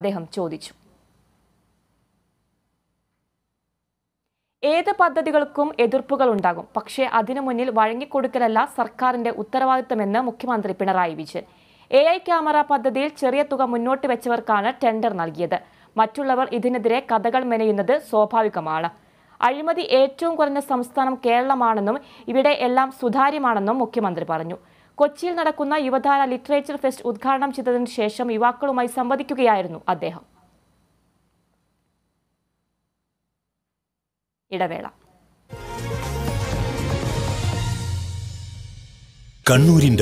അദ്ദേഹം ചോദിച്ചു. ഏത് പദ്ധതികൾക്കും എതിർപ്പുകൾ ഉണ്ടാകും. പക്ഷേ അതിനു മുന്നിൽ വഴങ്ങിക്കൊടുക്കലല്ല സർക്കാരിന്റെ ഉത്തരവാദിത്തമെന്ന് മുഖ്യമന്ത്രി Pinarayi Vijayan. A I camera പദ്ധതിയിൽ ചെറിയ തുക മുന്നോട്ട് വെച്ചവർക്കാണ് ടെൻഡർ നൽകിയത്. മറ്റുള്ളവർ ഇതിനെതിരെ കഥകൾ മെനയുന്നത് സ്വാഭാവികമാണ്. അഴിമതി ഏറ്റവും കുറഞ്ഞ സംസ്ഥാനം കേരളമാണെന്നും ഇവിടെ എല്ലാം സുതാര്യമാണെന്നും മുഖ്യമന്ത്രി പറഞ്ഞു. കൊച്ചിയിൽ നടക്കുന്ന യുവധാര ലിറ്ററേച്ചർ ഫെസ്റ്റ് ഉദ്ഘാടനം ചെയ്തതിനു ശേഷം യുവാക്കളുമായി സംവദിക്കുകയായിരുന്നു അദ്ദേഹം. ഇടവേള. കണ്ണൂരിന്റെ